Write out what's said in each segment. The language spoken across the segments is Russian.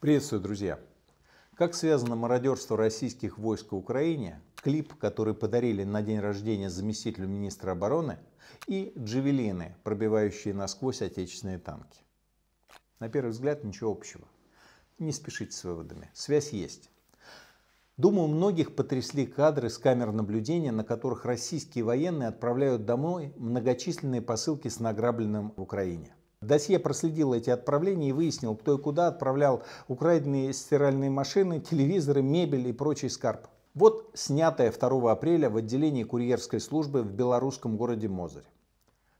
Приветствую, друзья! Как связано мародерство российских войск в Украине, клип, который подарили на день рождения заместителю министра обороны, и джавелины, пробивающие насквозь отечественные танки. На первый взгляд ничего общего. Не спешите с выводами. Связь есть. Думаю, многих потрясли кадры с камер наблюдения, на которых российские военные отправляют домой многочисленные посылки с награбленным в Украине. Досье проследил эти отправления и выяснил, кто и куда отправлял украденные стиральные машины, телевизоры, мебель и прочий скарб. Вот снятое 2 апреля в отделении курьерской службы в белорусском городе Мозырь.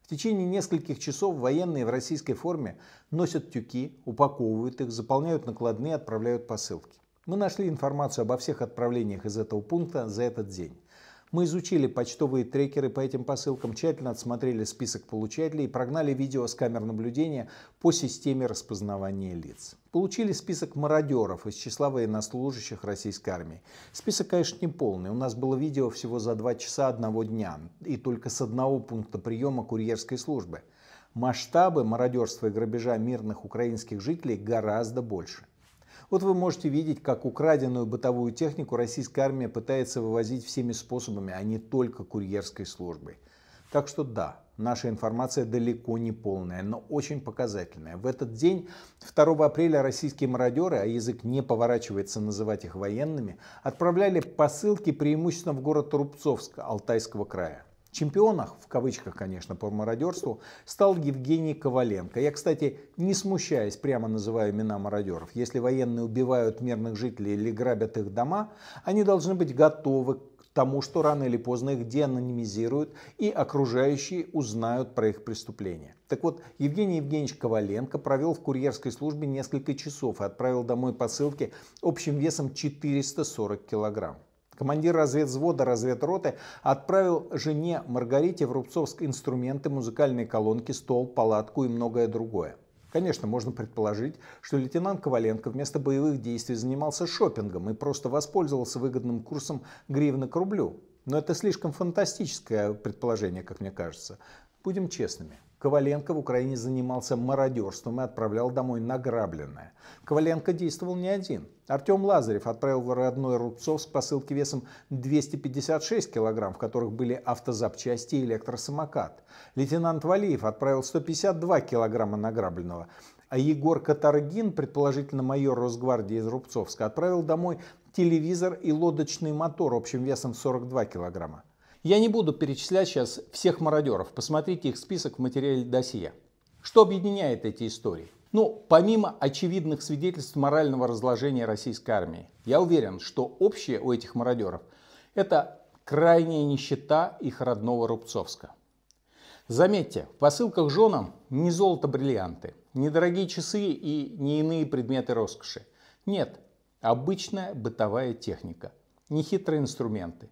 В течение нескольких часов военные в российской форме носят тюки, упаковывают их, заполняют накладные, отправляют посылки. Мы нашли информацию обо всех отправлениях из этого пункта за этот день. Мы изучили почтовые трекеры по этим посылкам, тщательно отсмотрели список получателей и прогнали видео с камер наблюдения по системе распознавания лиц. Получили список мародеров из числа военнослужащих российской армии. Список, конечно, не полный. У нас было видео всего за два часа одного дня и только с одного пункта приема курьерской службы. Масштабы мародерства и грабежа мирных украинских жителей гораздо больше. Вот вы можете видеть, как украденную бытовую технику российская армия пытается вывозить всеми способами, а не только курьерской службой. Так что да, наша информация далеко не полная, но очень показательная. В этот день, 2 апреля, российские мародеры, а язык не поворачивается называть их военными, отправляли посылки преимущественно в город Рубцовск Алтайского края. Чемпионах, в кавычках, конечно, по мародерству, стал Евгений Коваленко. Я, кстати, не смущаясь, прямо называю имена мародеров. Если военные убивают мирных жителей или грабят их дома, они должны быть готовы к тому, что рано или поздно их деанонимизируют и окружающие узнают про их преступления. Так вот, Евгений Евгеньевич Коваленко провел в курьерской службе несколько часов и отправил домой посылки общим весом 440 килограмм. Командир разведвзвода разведроты отправил жене Маргарите в Рубцовск инструменты, музыкальные колонки, стол, палатку и многое другое. Конечно, можно предположить, что лейтенант Коваленко вместо боевых действий занимался шопингом и просто воспользовался выгодным курсом гривны к рублю. Но это слишком фантастическое предположение, как мне кажется. Будем честными. Коваленко в Украине занимался мародерством и отправлял домой награбленное. Коваленко действовал не один. Артем Лазарев отправил в родной Рубцовск посылки весом 256 килограмм, в которых были автозапчасти и электросамокат. Лейтенант Валиев отправил 152 килограмма награбленного. А Егор Катаргин, предположительно майор Росгвардии из Рубцовска, отправил домой телевизор и лодочный мотор общим весом 42 килограмма. Я не буду перечислять сейчас всех мародеров, посмотрите их список в материале досье. Что объединяет эти истории? Ну, помимо очевидных свидетельств морального разложения российской армии, я уверен, что общее у этих мародеров – это крайняя нищета их родного Рубцовска. Заметьте, в посылках женам не золото-бриллианты, не дорогие часы и не иные предметы роскоши. Нет, обычная бытовая техника, нехитрые инструменты,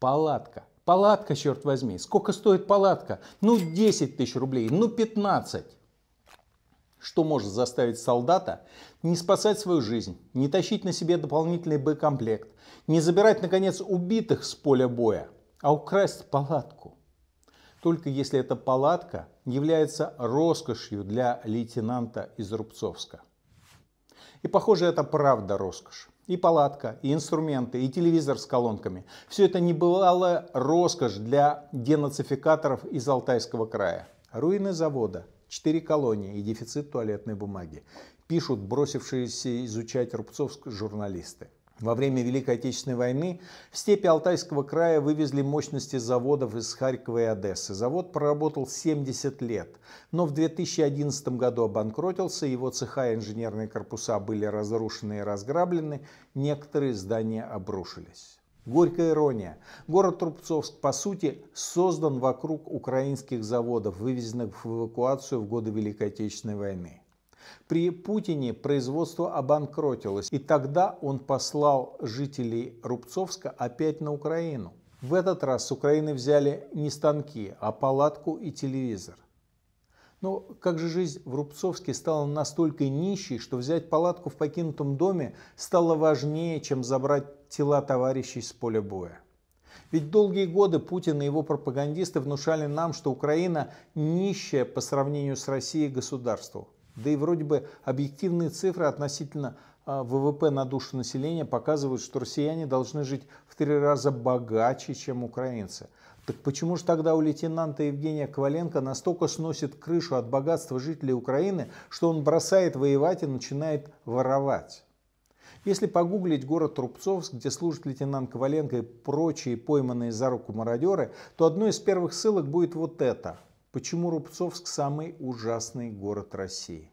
палатка, Палатка, черт возьми. Сколько стоит палатка? Ну 10 тысяч рублей, ну 15. Что может заставить солдата не спасать свою жизнь, не тащить на себе дополнительный боекомплект, не забирать, наконец, убитых с поля боя, а украсть палатку? Только если эта палатка является роскошью для лейтенанта из Рубцовска. И похоже, это правда роскошь и палатка, и инструменты, и телевизор с колонками. Все это не бывало роскошь для денацификаторов из Алтайского края. Руины завода, четыре колонии и дефицит туалетной бумаги. Пишут бросившиеся изучать Рубцовск журналисты. Во время Великой Отечественной войны в степи Алтайского края вывезли мощности заводов из Харькова и Одессы. Завод проработал 70 лет, но в 2011 году обанкротился, его цеха и инженерные корпуса были разрушены и разграблены, некоторые здания обрушились. Горькая ирония. Город Трубцовск, по сути, создан вокруг украинских заводов, вывезенных в эвакуацию в годы Великой Отечественной войны. При Путине производство обанкротилось, и тогда он послал жителей Рубцовска опять на Украину. В этот раз с Украины взяли не станки, а палатку и телевизор. Но как же жизнь в Рубцовске стала настолько нищей, что взять палатку в покинутом доме стало важнее, чем забрать тела товарищей с поля боя. Ведь долгие годы Путин и его пропагандисты внушали нам, что Украина нищая по сравнению с Россией государство. Да и вроде бы объективные цифры относительно а, ВВП на душу населения показывают, что россияне должны жить в три раза богаче, чем украинцы. Так почему же тогда у лейтенанта Евгения Коваленко настолько сносит крышу от богатства жителей Украины, что он бросает воевать и начинает воровать? Если погуглить город Рубцовск, где служит лейтенант Коваленко и прочие пойманные за руку мародеры, то одной из первых ссылок будет вот это. Почему Рубцовск самый ужасный город России?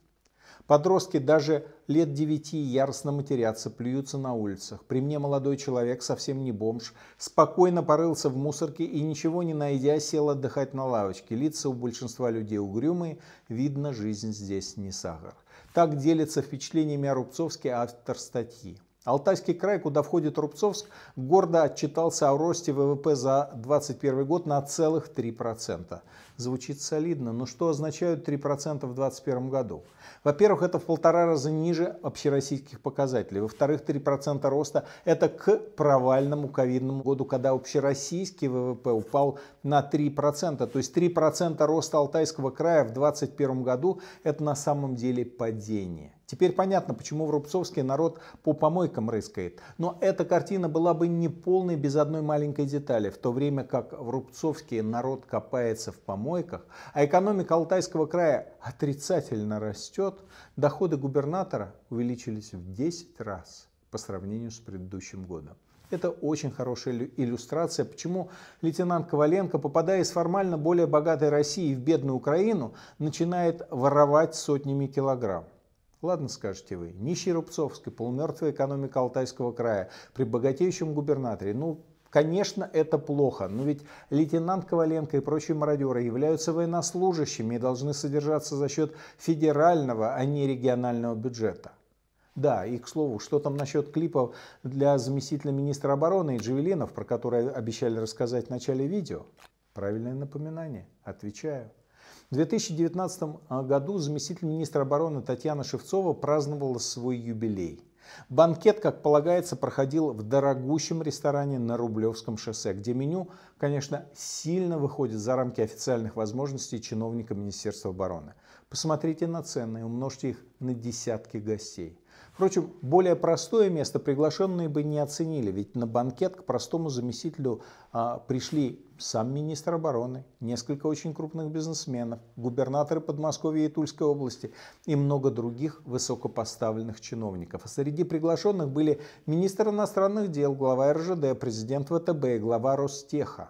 Подростки даже лет девяти яростно матерятся, плюются на улицах. При мне молодой человек, совсем не бомж, спокойно порылся в мусорке и, ничего не найдя, сел отдыхать на лавочке. Лица у большинства людей угрюмые, видно, жизнь здесь не сахар. Так делится впечатлениями о Рубцовске автор статьи. Алтайский край, куда входит Рубцовск, гордо отчитался о росте ВВП за 2021 год на целых 3%. Звучит солидно, но что означают 3% в 2021 году? Во-первых, это в полтора раза ниже общероссийских показателей. Во-вторых, 3% роста – это к провальному ковидному году, когда общероссийский ВВП упал на 3%. То есть 3% роста Алтайского края в 2021 году – это на самом деле падение. Теперь понятно, почему в Рубцовске народ по помойкам рыскает. Но эта картина была бы не полной без одной маленькой детали. В то время как в Рубцовске народ копается в помойках, а экономика Алтайского края отрицательно растет, доходы губернатора увеличились в 10 раз по сравнению с предыдущим годом. Это очень хорошая иллюстрация, почему лейтенант Коваленко, попадая из формально более богатой России в бедную Украину, начинает воровать сотнями килограмм. Ладно, скажете вы, нищий Рубцовский, полумертвая экономика Алтайского края, при богатеющем губернаторе, ну, Конечно, это плохо, но ведь лейтенант Коваленко и прочие мародеры являются военнослужащими и должны содержаться за счет федерального, а не регионального бюджета. Да, и к слову, что там насчет клипов для заместителя министра обороны и Джавелинов, про которые обещали рассказать в начале видео? Правильное напоминание. Отвечаю. В 2019 году заместитель министра обороны Татьяна Шевцова праздновала свой юбилей. Банкет, как полагается, проходил в дорогущем ресторане на Рублевском шоссе, где меню, конечно, сильно выходит за рамки официальных возможностей чиновника Министерства обороны. Посмотрите на цены и умножьте их на десятки гостей. Впрочем, более простое место приглашенные бы не оценили, ведь на банкет к простому заместителю а, пришли сам министр обороны, несколько очень крупных бизнесменов, губернаторы Подмосковья и Тульской области и много других высокопоставленных чиновников. А среди приглашенных были министр иностранных дел, глава РЖД, президент ВТБ и глава Ростеха.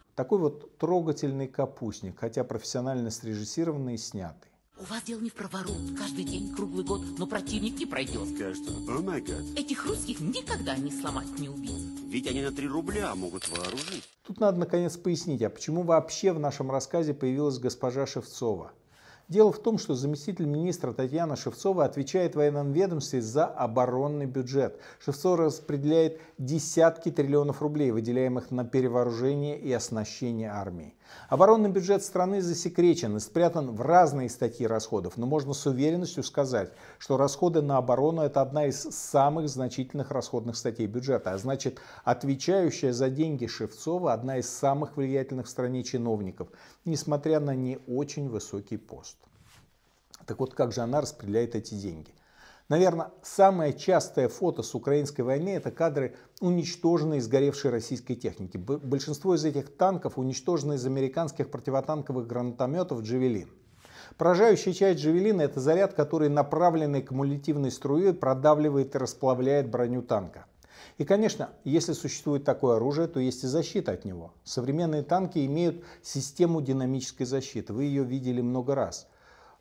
такой вот трогательный капустник, хотя профессионально срежиссированный и снятый. У вас дело не в проворот. Каждый день, круглый год, но противник не пройдет. Скажет о май гад. Этих русских никогда не сломать, не убить. Ведь они на три рубля могут вооружить. Тут надо наконец пояснить, а почему вообще в нашем рассказе появилась госпожа Шевцова? Дело в том, что заместитель министра Татьяна Шевцова отвечает в военном ведомстве за оборонный бюджет. Шевцова распределяет десятки триллионов рублей, выделяемых на перевооружение и оснащение армии. Оборонный бюджет страны засекречен и спрятан в разные статьи расходов, но можно с уверенностью сказать, что расходы на оборону это одна из самых значительных расходных статей бюджета, а значит отвечающая за деньги Шевцова одна из самых влиятельных в стране чиновников, несмотря на не очень высокий пост. Так вот, как же она распределяет эти деньги? Наверное, самое частое фото с украинской войны – это кадры уничтоженной и сгоревшей российской техники. Большинство из этих танков уничтожены из американских противотанковых гранатометов «Джавелин». Поражающая часть «Джавелина» – это заряд, который направленной кумулятивной струей продавливает и расплавляет броню танка. И, конечно, если существует такое оружие, то есть и защита от него. Современные танки имеют систему динамической защиты. Вы ее видели много раз.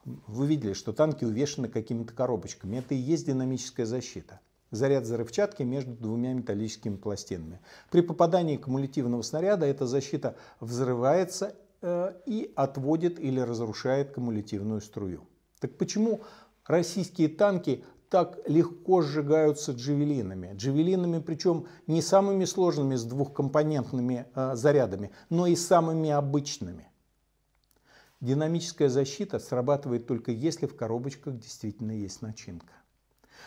Вы видели, что танки увешаны какими-то коробочками. Это и есть динамическая защита. Заряд взрывчатки между двумя металлическими пластинами. При попадании кумулятивного снаряда эта защита взрывается э, и отводит или разрушает кумулятивную струю. Так почему российские танки так легко сжигаются джавелинами. Джавелинами, причем не самыми сложными с двухкомпонентными э, зарядами, но и самыми обычными. Динамическая защита срабатывает только если в коробочках действительно есть начинка.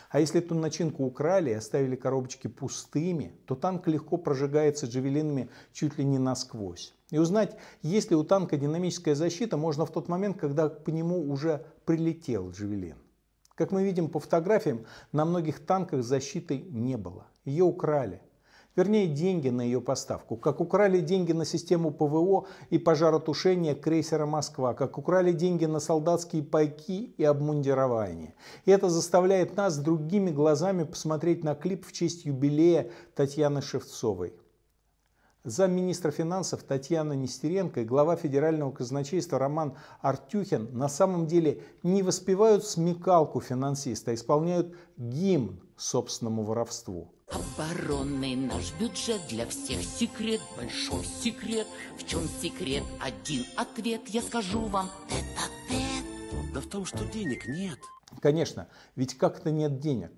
А если эту начинку украли и оставили коробочки пустыми, то танк легко прожигается джавелинами чуть ли не насквозь. И узнать, есть ли у танка динамическая защита, можно в тот момент, когда по нему уже прилетел джавелин. Как мы видим по фотографиям, на многих танках защиты не было. Ее украли. Вернее, деньги на ее поставку. Как украли деньги на систему ПВО и пожаротушения крейсера «Москва». Как украли деньги на солдатские пайки и обмундирование. И это заставляет нас другими глазами посмотреть на клип в честь юбилея Татьяны Шевцовой. Замминистра финансов Татьяна Нестеренко и глава федерального казначейства Роман Артюхин на самом деле не воспевают смекалку финансиста, а исполняют гимн собственному воровству. Оборонный наш бюджет для всех секрет, большой секрет. В чем секрет? Один ответ я скажу вам. Это Да в том, что денег нет. Конечно, ведь как-то нет денег.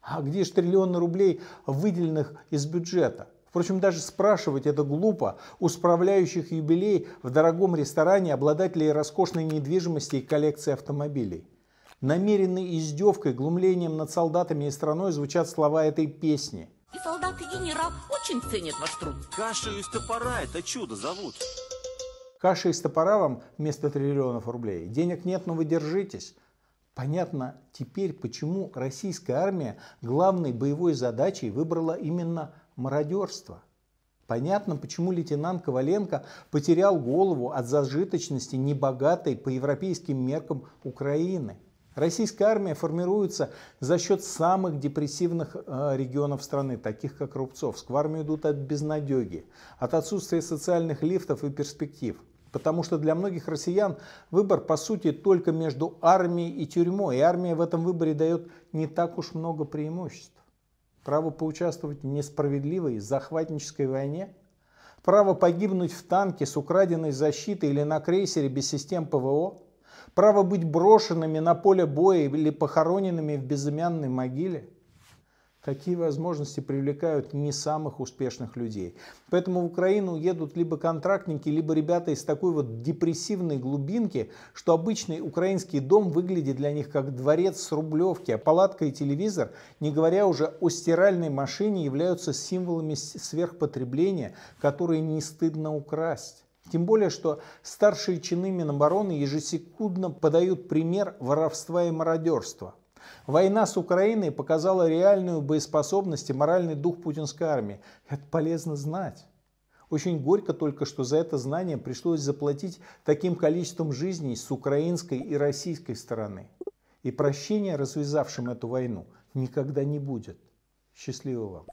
А где же триллионы рублей, выделенных из бюджета? Впрочем, даже спрашивать это глупо у справляющих юбилей в дорогом ресторане обладателей роскошной недвижимости и коллекции автомобилей. Намеренной издевкой, глумлением над солдатами и страной звучат слова этой песни. И солдат, и генерал очень ценят ваш труд. Каша из топора это чудо зовут. Каша из топора вам вместо триллионов рублей. Денег нет, но вы держитесь. Понятно теперь, почему российская армия главной боевой задачей выбрала именно мародерство. Понятно, почему лейтенант Коваленко потерял голову от зажиточности небогатой по европейским меркам Украины. Российская армия формируется за счет самых депрессивных э, регионов страны, таких как Рубцовск. В армию идут от безнадеги, от отсутствия социальных лифтов и перспектив. Потому что для многих россиян выбор по сути только между армией и тюрьмой. И армия в этом выборе дает не так уж много преимуществ. Право поучаствовать в несправедливой захватнической войне? Право погибнуть в танке с украденной защитой или на крейсере без систем ПВО? Право быть брошенными на поле боя или похороненными в безымянной могиле? Такие возможности привлекают не самых успешных людей. Поэтому в Украину едут либо контрактники, либо ребята из такой вот депрессивной глубинки, что обычный украинский дом выглядит для них как дворец с рублевки, а палатка и телевизор, не говоря уже о стиральной машине, являются символами сверхпотребления, которые не стыдно украсть. Тем более, что старшие чины Минобороны ежесекундно подают пример воровства и мародерства. Война с Украиной показала реальную боеспособность и моральный дух путинской армии. Это полезно знать. Очень горько только, что за это знание пришлось заплатить таким количеством жизней с украинской и российской стороны. И прощения развязавшим эту войну никогда не будет. Счастливо вам.